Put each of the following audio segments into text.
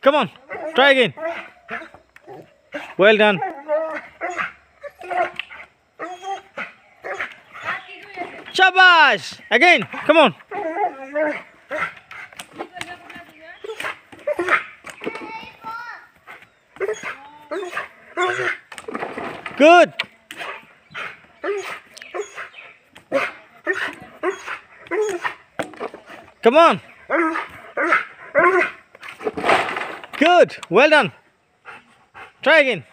Come on. Try again. Well done. Shabash! Again. Come on. Good. Come on. Good. Well done. Try again.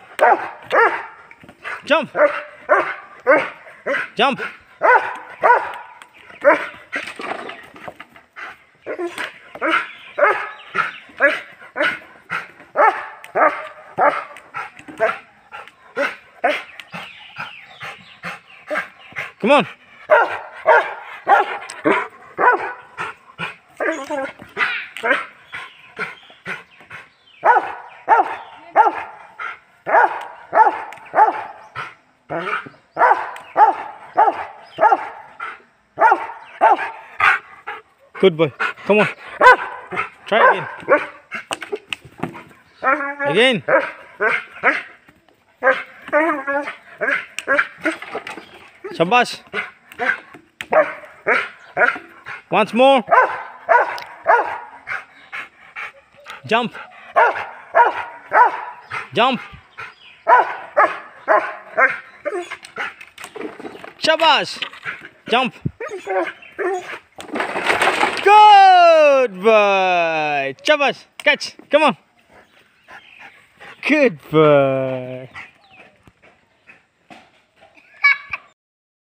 Jump. Jump. Come on. Good boy. Come on. Try again. Again. Shabash. Once more. Jump. Jump. Shabash. Jump. Good boy. Shabash. Catch. Come on. Good boy.